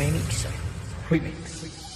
Remix. Remix.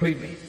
Remix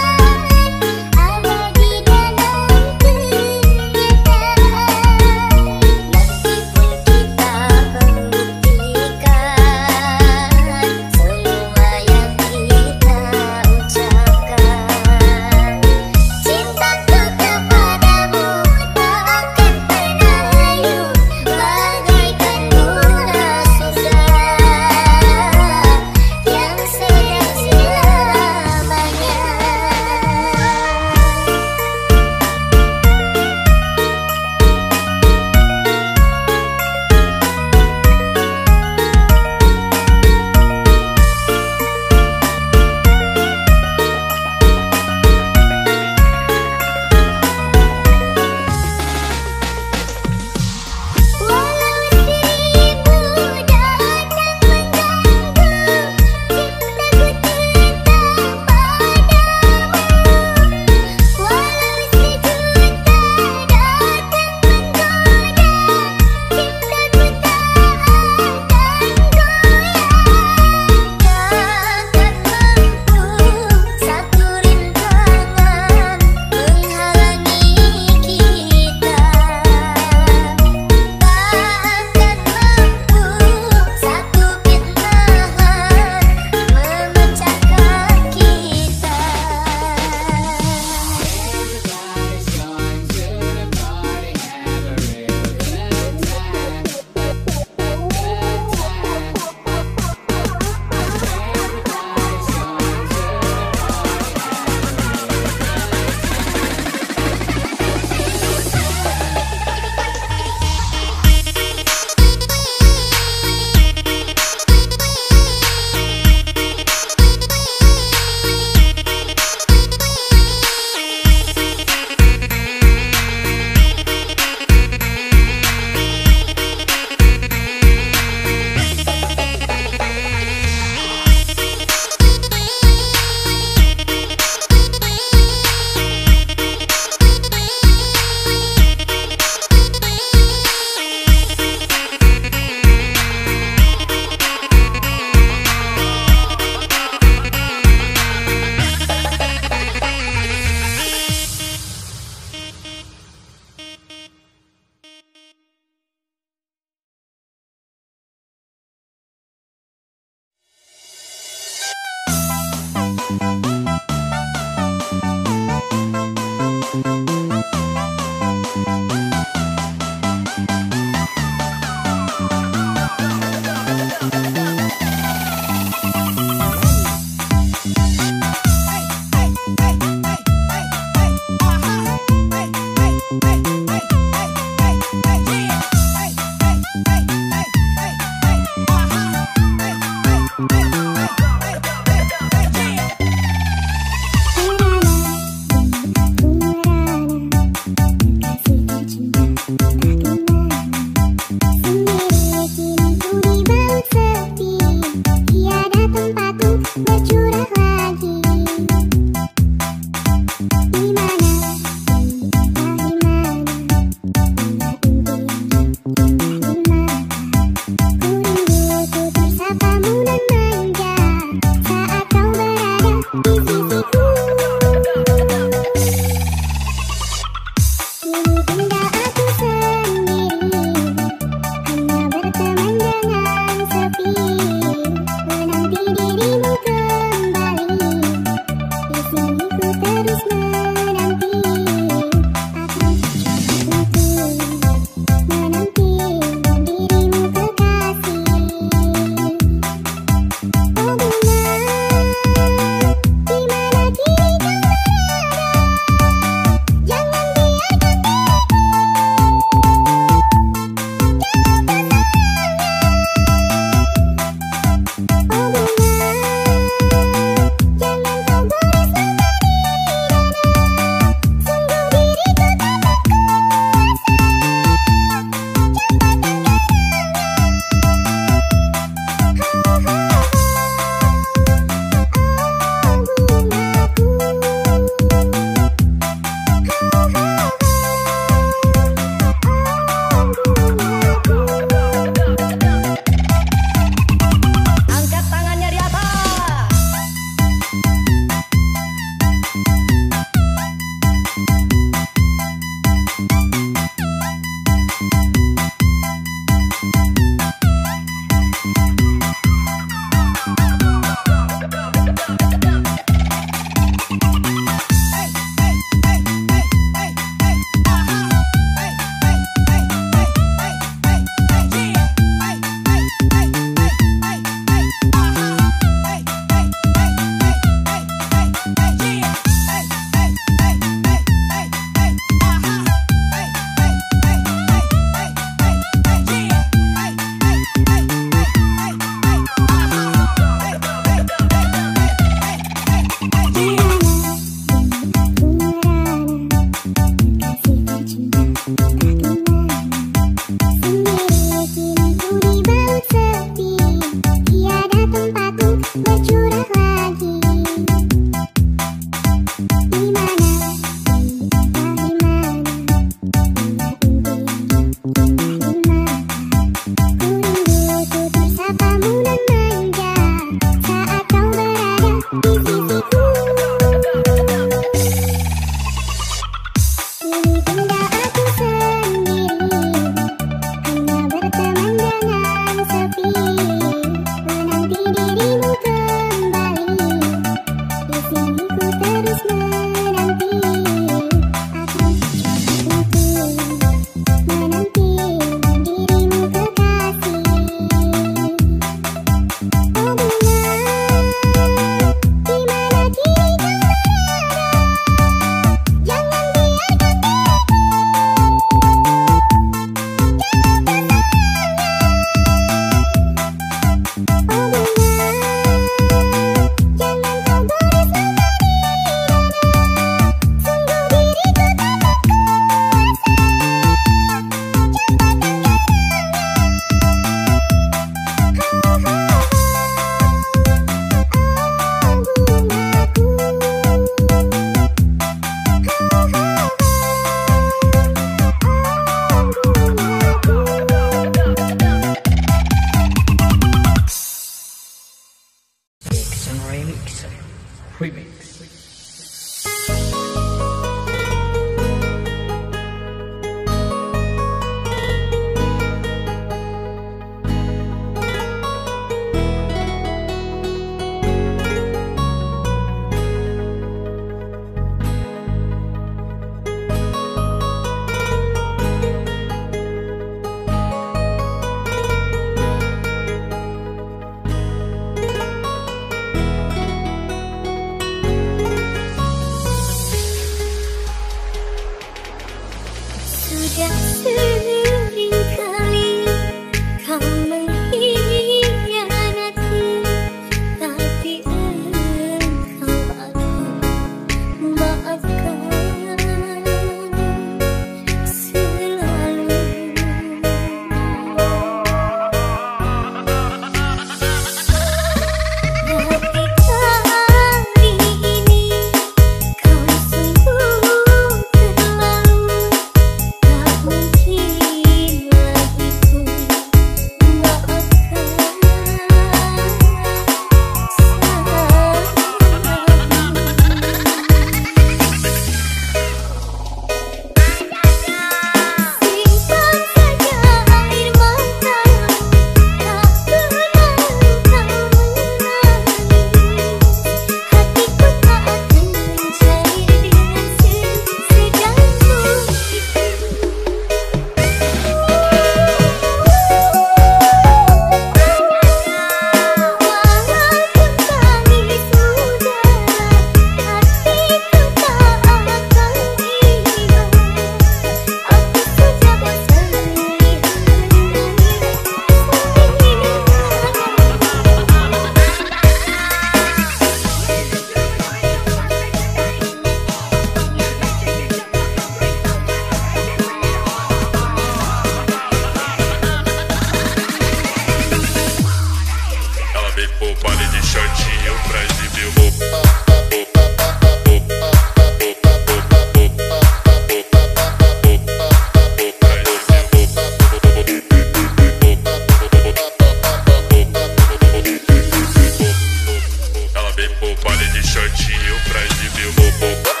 roubo, pare de shortinho pra exibir o bumbum.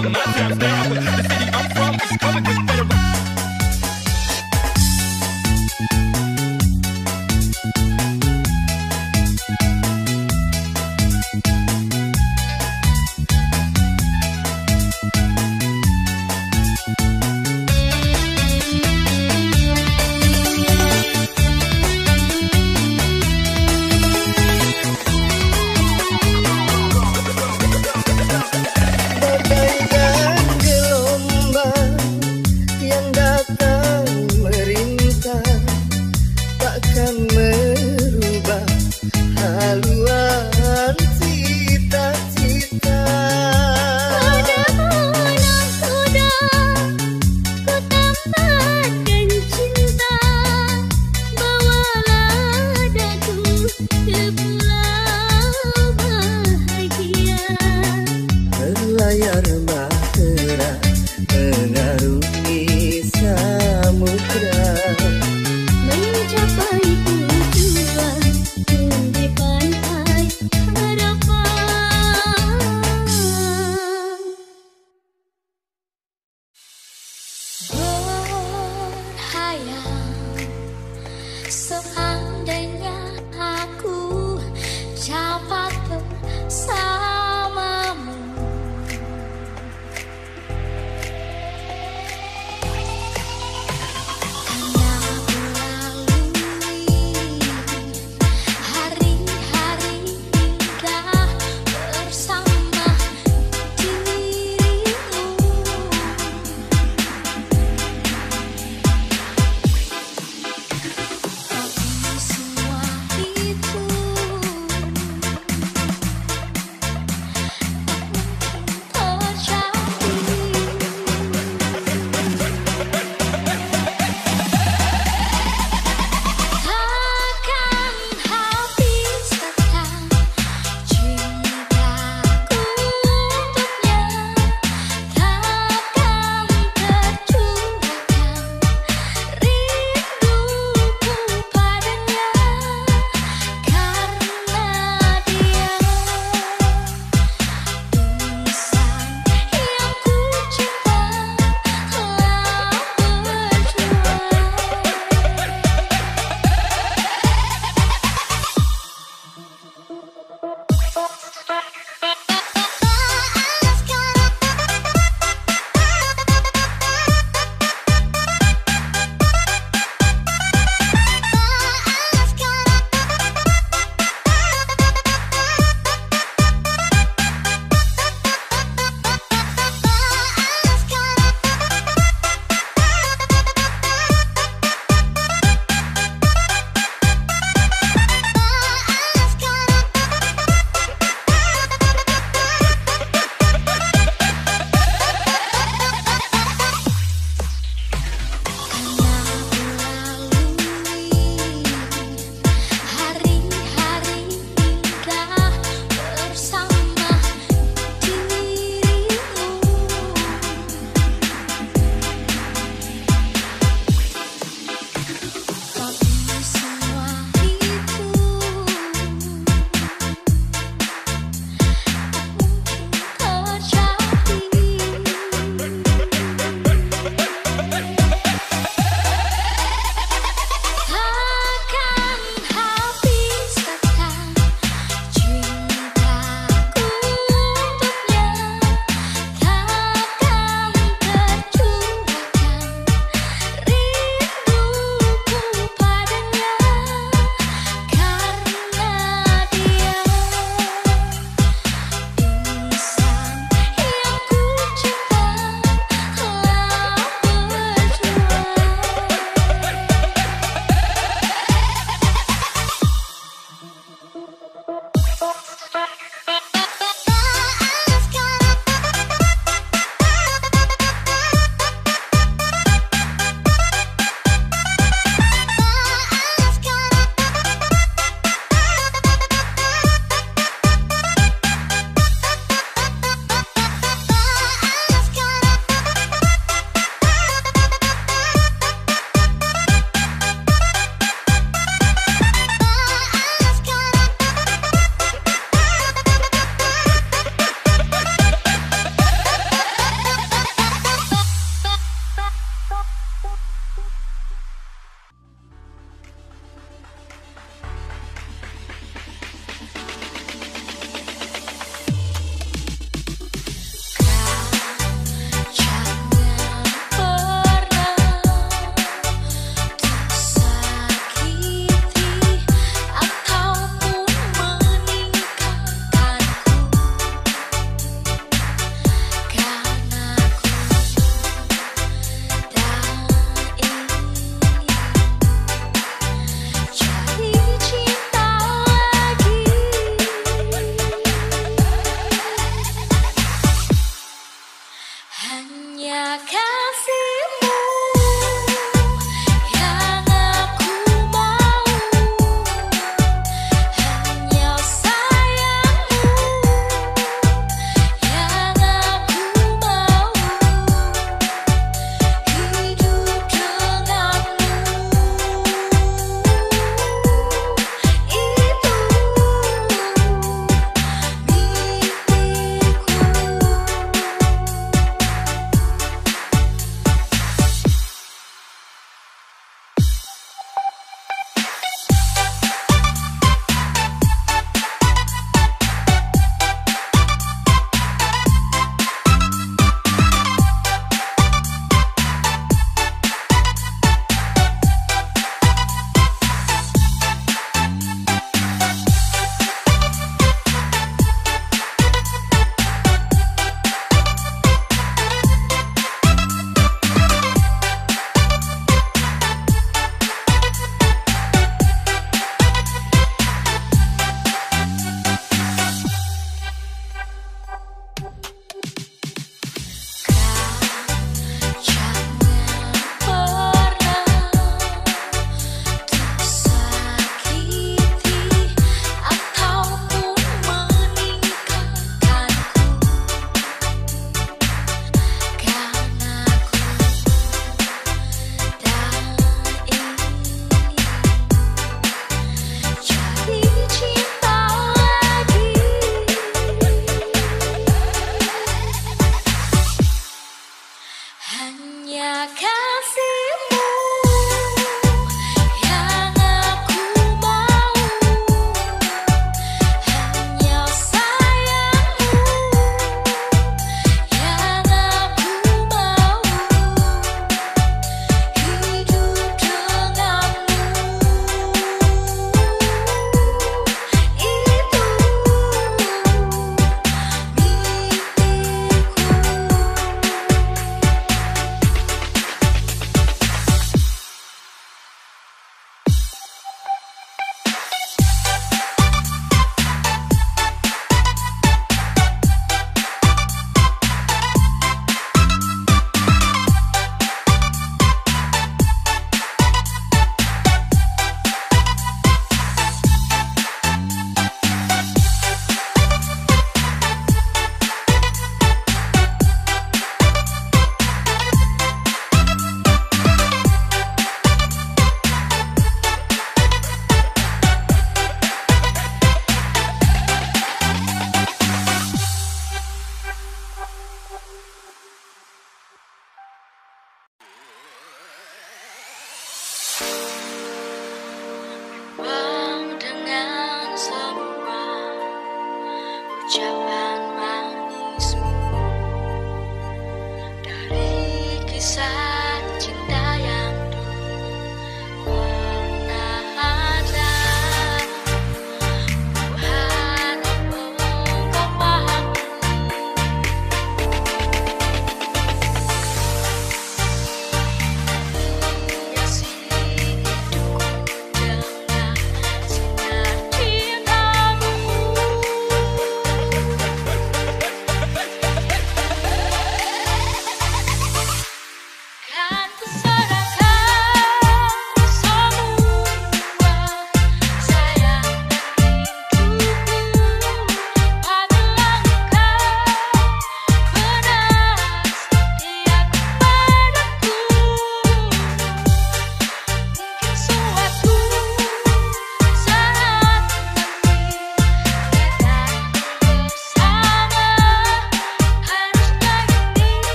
Bagaikan